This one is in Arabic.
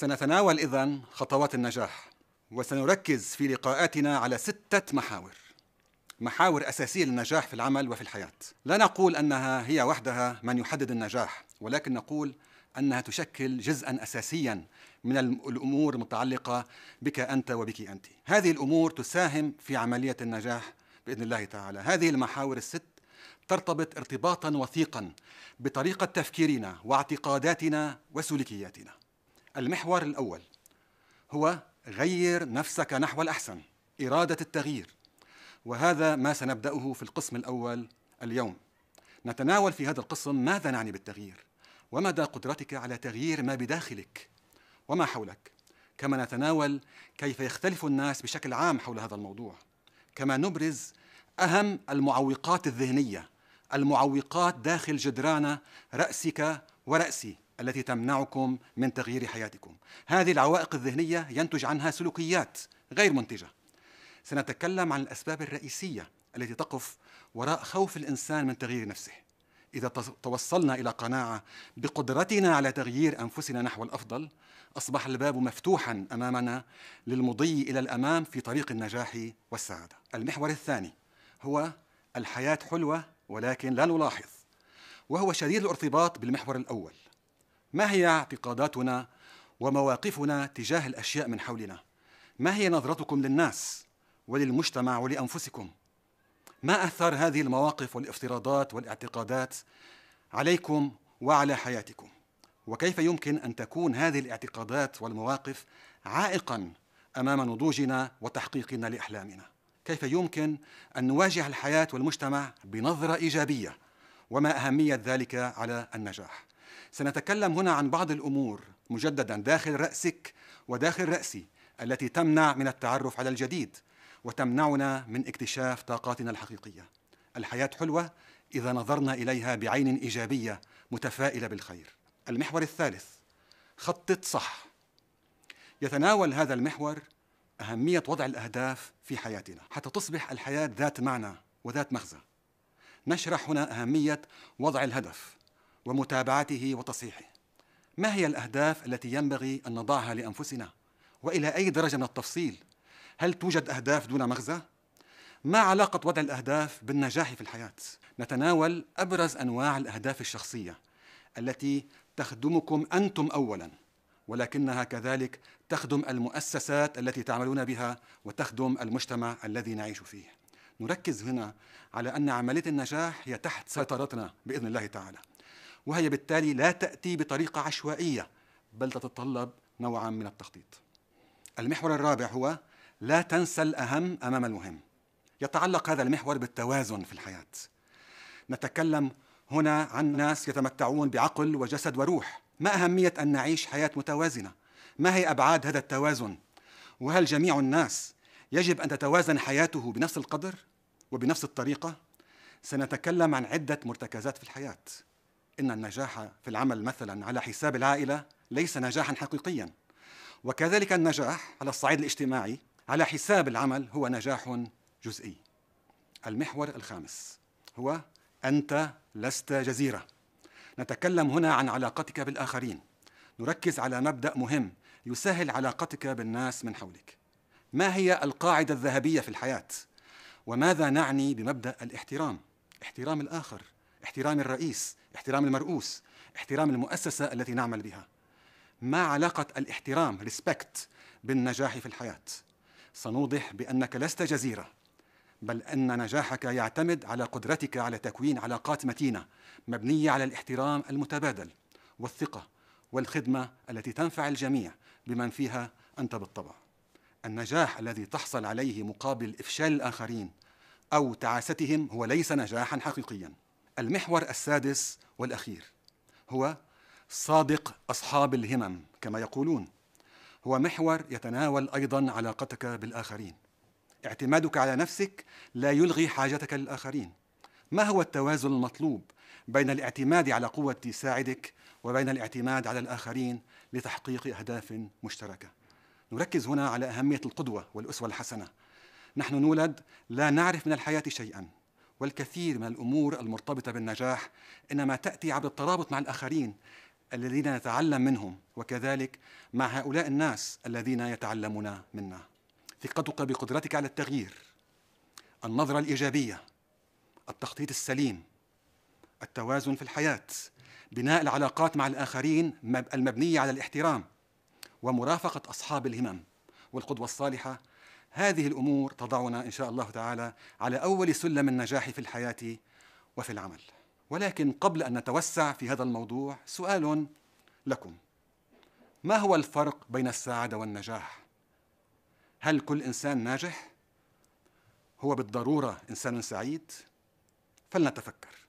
سنتناول إذن خطوات النجاح وسنركز في لقاءاتنا على ستة محاور. محاور أساسية للنجاح في العمل وفي الحياة. لا نقول أنها هي وحدها من يحدد النجاح ولكن نقول أنها تشكل جزءا أساسيا من الأمور المتعلقة بك أنت وبك أنت. هذه الأمور تساهم في عملية النجاح بإذن الله تعالى. هذه المحاور الست ترتبط ارتباطا وثيقا بطريقة تفكيرنا واعتقاداتنا وسلوكياتنا. المحور الأول هو غير نفسك نحو الأحسن إرادة التغيير. وهذا ما سنبدأه في القسم الأول اليوم. نتناول في هذا القسم ماذا نعني بالتغيير؟ ومدى قدرتك على تغيير ما بداخلك؟ وما حولك؟ كما نتناول كيف يختلف الناس بشكل عام حول هذا الموضوع. كما نبرز أهم المعوقات الذهنية المعوقات داخل جدران رأسك ورأسي. التي تمنعكم من تغيير حياتكم. هذه العوائق الذهنية ينتج عنها سلوكيات غير منتجة. سنتكلم عن الأسباب الرئيسية التي تقف وراء خوف الإنسان من تغيير نفسه. إذا توصلنا إلى قناعة بقدرتنا على تغيير أنفسنا نحو الأفضل أصبح الباب مفتوحا أمامنا للمضي إلى الأمام في طريق النجاح والسعادة. المحور الثاني هو الحياة حلوة ولكن لا نلاحظ وهو شديد الارتباط بالمحور الأول. ما هي اعتقاداتنا ومواقفنا تجاه الأشياء من حولنا؟ ما هي نظرتكم للناس وللمجتمع ولأنفسكم؟ ما اثر هذه المواقف والافتراضات والاعتقادات عليكم وعلى حياتكم؟ وكيف يمكن أن تكون هذه الاعتقادات والمواقف عائقا أمام نضوجنا وتحقيقنا لأحلامنا؟ كيف يمكن أن نواجه الحياة والمجتمع بنظرة إيجابية وما أهمية ذلك على النجاح؟ سنتكلم هنا عن بعض الأمور مجددا داخل رأسك وداخل رأسي التي تمنع من التعرف على الجديد وتمنعنا من اكتشاف طاقاتنا الحقيقية. الحياة حلوة إذا نظرنا إليها بعين إيجابية متفائلة بالخير. المحور الثالث خطط صح. يتناول هذا المحور أهمية وضع الأهداف في حياتنا حتى تصبح الحياة ذات معنى وذات مغزى. نشرح هنا أهمية وضع الهدف. ومتابعته وتصحيحه. ما هي الأهداف التي ينبغي أن نضعها لأنفسنا؟ وإلى أي درجة من التفصيل؟ هل توجد أهداف دون مغزى؟ ما علاقة وضع الأهداف بالنجاح في الحياة؟ نتناول أبرز أنواع الأهداف الشخصية التي تخدمكم أنتم اولا ولكنها كذلك تخدم المؤسسات التي تعملون بها وتخدم المجتمع الذي نعيش فيه. نركز هنا على أن عملية النجاح هي تحت سيطرتنا بإذن الله تعالى. وهي بالتالي لا تأتي بطريقة عشوائية بل تتطلب نوعا من التخطيط. المحور الرابع هو لا تنسى الأهم أمام المهم. يتعلق هذا المحور بالتوازن في الحياة. نتكلم هنا عن ناس يتمتعون بعقل وجسد وروح. ما أهمية أن نعيش حياة متوازنة؟ ما هي أبعاد هذا التوازن؟ وهل جميع الناس يجب أن تتوازن حياته بنفس القدر وبنفس الطريقة؟ سنتكلم عن عدة مرتكزات في الحياة. إن النجاح في العمل مثلا على حساب العائلة ليس نجاحا حقيقيا. وكذلك النجاح على الصعيد الاجتماعي على حساب العمل هو نجاح جزئي. المحور الخامس هو أنت لست جزيرة. نتكلم هنا عن علاقتك بالآخرين. نركز على مبدأ مهم يسهل علاقتك بالناس من حولك. ما هي القاعدة الذهبية في الحياة؟ وماذا نعني بمبدأ الاحترام؟ احترام الآخر. احترام الرئيس احترام المرؤوس احترام المؤسسة التي نعمل بها. ما علاقة الاحترام ريسبكت بالنجاح في الحياة؟ سنوضح بأنك لست جزيرة بل أن نجاحك يعتمد على قدرتك على تكوين علاقات متينة مبنية على الاحترام المتبادل والثقة والخدمة التي تنفع الجميع بمن فيها أنت بالطبع. النجاح الذي تحصل عليه مقابل إفشال الآخرين أو تعاستهم هو ليس نجاحا حقيقيا. المحور السادس والأخير هو صادق أصحاب الهمم كما يقولون. هو محور يتناول أيضا علاقتك بالآخرين. اعتمادك على نفسك لا يلغي حاجتك للآخرين. ما هو التوازن المطلوب بين الاعتماد على قوة تساعدك وبين الاعتماد على الآخرين لتحقيق أهداف مشتركة؟ نركز هنا على أهمية القدوة والأسوة الحسنة. نحن نولد لا نعرف من الحياة شيئا. والكثير من الأمور المرتبطة بالنجاح إنما تأتي عبر الترابط مع الآخرين الذين نتعلم منهم وكذلك مع هؤلاء الناس الذين يتعلمون منا. ثقتك بقدرتك على التغيير النظرة الإيجابية التخطيط السليم التوازن في الحياة بناء العلاقات مع الآخرين المبنية على الاحترام ومرافقة أصحاب الهمم والقدوة الصالحة هذه الأمور تضعنا إن شاء الله تعالى على أول سلم النجاح في الحياة وفي العمل ولكن قبل أن نتوسع في هذا الموضوع سؤال لكم ما هو الفرق بين السعادة والنجاح؟ هل كل إنسان ناجح هو بالضرورة إنسان سعيد؟ فلنتفكر